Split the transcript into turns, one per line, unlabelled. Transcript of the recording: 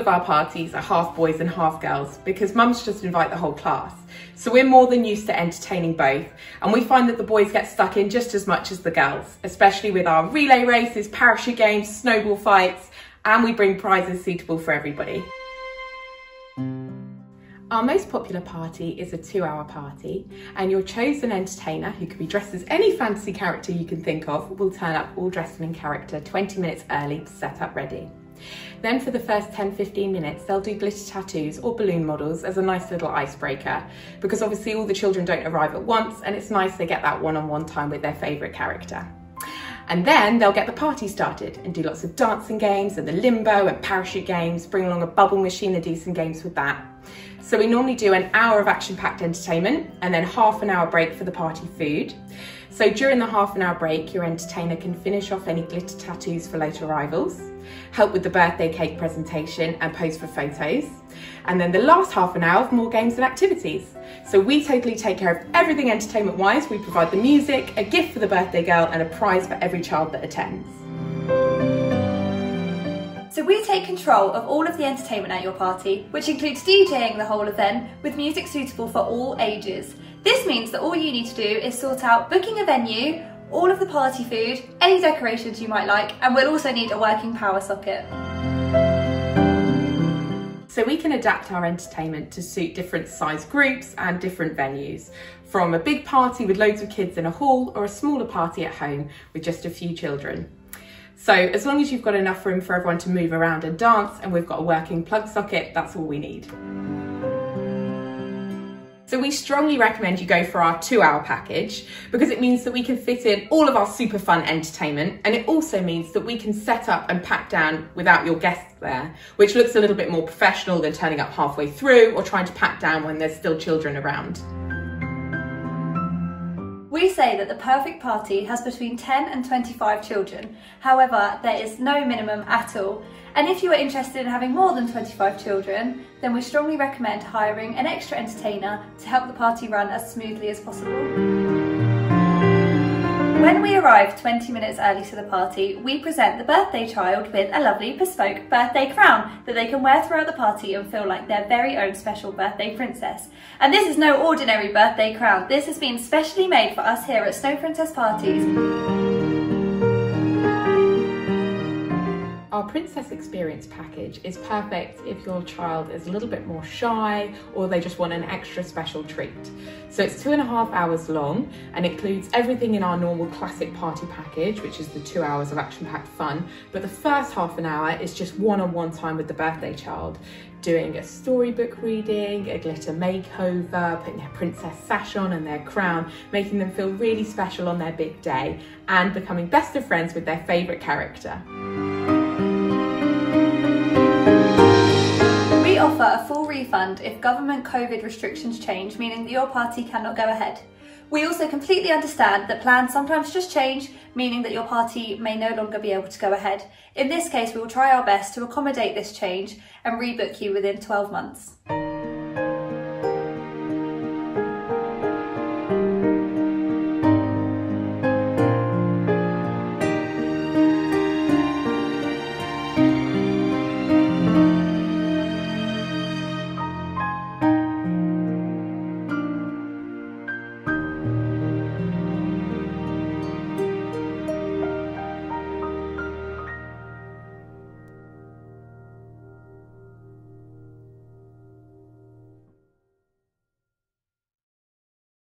of our parties are half boys and half girls because mums just invite the whole class. So we're more than used to entertaining both, and we find that the boys get stuck in just as much as the girls, especially with our relay races, parachute games, snowball fights, and we bring prizes suitable for everybody. Our most popular party is a two hour party and your chosen entertainer, who could be dressed as any fantasy character you can think of, will turn up all dressed in character 20 minutes early to set up ready. Then for the first 10-15 minutes, they'll do glitter tattoos or balloon models as a nice little icebreaker because obviously all the children don't arrive at once and it's nice they get that one-on-one -on -one time with their favourite character. And then they'll get the party started and do lots of dancing games and the limbo and parachute games, bring along a bubble machine and do some games with that. So we normally do an hour of action-packed entertainment and then half an hour break for the party food. So during the half an hour break, your entertainer can finish off any glitter tattoos for late arrivals, help with the birthday cake presentation and pose for photos. And then the last half an hour of more games and activities. So we totally take care of everything entertainment wise. We provide the music, a gift for the birthday girl and a prize for every child that attends.
So we take control of all of the entertainment at your party, which includes DJing the whole event with music suitable for all ages. This means that all you need to do is sort out booking a venue, all of the party food, any decorations you might like, and we'll also need a working power socket.
So we can adapt our entertainment to suit different size groups and different venues, from a big party with loads of kids in a hall or a smaller party at home with just a few children. So as long as you've got enough room for everyone to move around and dance and we've got a working plug socket, that's all we need. So we strongly recommend you go for our two hour package because it means that we can fit in all of our super fun entertainment and it also means that we can set up and pack down without your guests there, which looks a little bit more professional than turning up halfway through or trying to pack down when there's still children around.
We say that the perfect party has between 10 and 25 children. However, there is no minimum at all. And if you are interested in having more than 25 children, then we strongly recommend hiring an extra entertainer to help the party run as smoothly as possible. When we arrive 20 minutes early to the party, we present the birthday child with a lovely bespoke birthday crown that they can wear throughout the party and feel like their very own special birthday princess. And this is no ordinary birthday crown, this has been specially made for us here at Snow Princess Parties.
Princess Experience package is perfect if your child is a little bit more shy or they just want an extra special treat. So it's two and a half hours long and includes everything in our normal classic party package, which is the two hours of action-packed fun. But the first half an hour is just one-on-one -on -one time with the birthday child, doing a storybook reading, a glitter makeover, putting their princess sash on and their crown, making them feel really special on their big day and becoming best of friends with their favourite character.
Offer a full refund if government COVID restrictions change, meaning that your party cannot go ahead. We also completely understand that plans sometimes just change, meaning that your party may no longer be able to go ahead. In this case, we will try our best to accommodate this change and rebook you within 12 months.